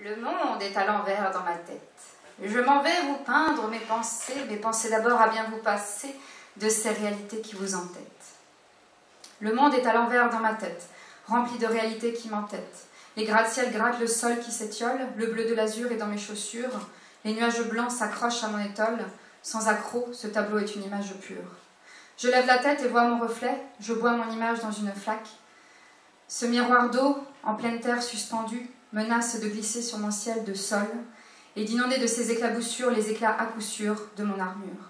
Le monde est à l'envers dans ma tête. Je m'en vais vous peindre mes pensées, mes pensées d'abord à bien vous passer de ces réalités qui vous entêtent. Le monde est à l'envers dans ma tête, rempli de réalités qui m'entêtent. Les gratte-ciel grattent le sol qui s'étiole, le bleu de l'azur est dans mes chaussures, les nuages blancs s'accrochent à mon étole, sans accroc, ce tableau est une image pure. Je lève la tête et vois mon reflet, je bois mon image dans une flaque. Ce miroir d'eau, en pleine terre suspendu, menace de glisser sur mon ciel de sol et d'inonder de ses éclaboussures les éclats à coup sûr de mon armure.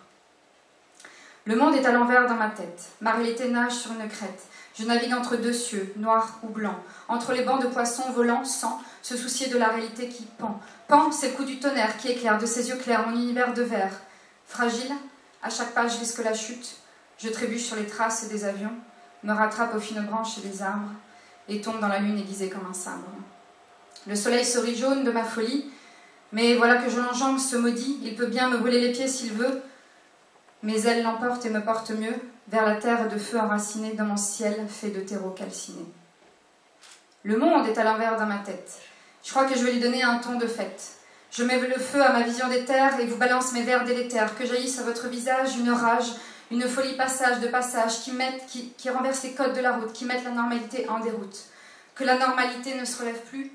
Le monde est à l'envers dans ma tête. Ma réalité nage sur une crête. Je navigue entre deux cieux, noirs ou blancs, entre les bancs de poissons volants sans se soucier de la réalité qui pend. Pend, c'est le coup du tonnerre qui éclaire de ses yeux clairs mon univers de verre. Fragile, à chaque page risque la chute. Je trébuche sur les traces des avions, me rattrape aux fines branches des arbres et tombe dans la lune aiguisée comme un sabre. Le soleil sourit jaune de ma folie, mais voilà que je l'enjambe, ce maudit, il peut bien me brûler les pieds s'il veut. Mes ailes l'emportent et me portent mieux vers la terre de feu enracinée dans mon ciel fait de terreau calciné. Le monde est à l'envers dans ma tête. Je crois que je vais lui donner un ton de fête. Je mets le feu à ma vision des terres et vous balance mes vers délétères, que jaillisse à votre visage une rage, une folie passage de passage qui renverse les codes de la route, qui mettent la normalité en déroute. Que la normalité ne se relève plus,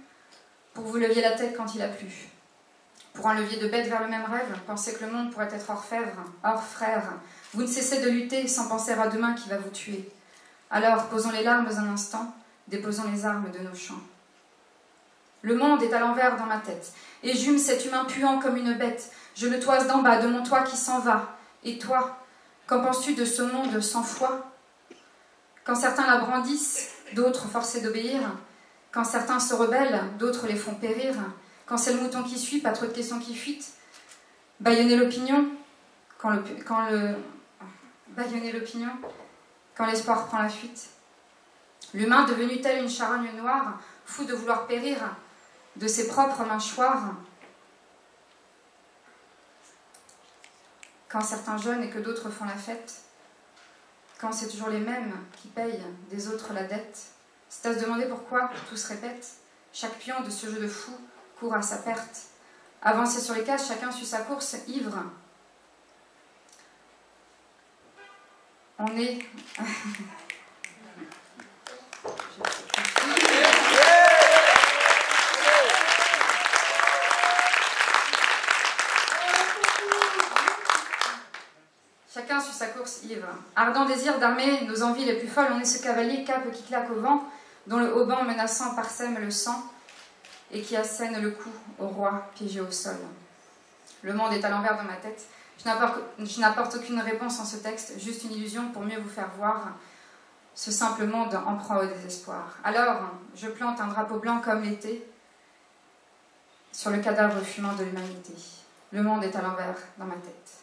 pour vous leviez la tête quand il a plu. Pour un levier de bête vers le même rêve, pensez que le monde pourrait être orfèvre, frère. Vous ne cessez de lutter sans penser à demain qui va vous tuer. Alors, posons les larmes un instant, déposons les armes de nos chants. Le monde est à l'envers dans ma tête, et j'hume cet humain puant comme une bête. Je le toise d'en bas de mon toit qui s'en va. Et toi, qu'en penses-tu de ce monde sans foi? Quand certains la brandissent, d'autres forcés d'obéir, quand certains se rebellent, d'autres les font périr. Quand c'est le mouton qui suit, pas trop de questions qui fuitent. Baïonner l'opinion, quand le, le l'opinion, quand l'espoir prend la fuite. L'humain devenu tel une charogne noire, fou de vouloir périr de ses propres mâchoires. Quand certains jeûnent et que d'autres font la fête, quand c'est toujours les mêmes qui payent des autres la dette, c'est à se demander pourquoi tout se répète. Chaque pion de ce jeu de fou court à sa perte. Avancé sur les cases, chacun suit sa course, ivre. On est. Chacun suit sa course ivre. Ardent désir d'armer nos envies les plus folles, on est ce cavalier cape qui claque au vent, dont le haubans menaçant parsème le sang et qui assène le cou au roi piégé au sol. Le monde est à l'envers dans ma tête. Je n'apporte aucune réponse en ce texte, juste une illusion pour mieux vous faire voir ce simple monde en proie au désespoir. Alors, je plante un drapeau blanc comme l'été sur le cadavre fumant de l'humanité. Le monde est à l'envers dans ma tête.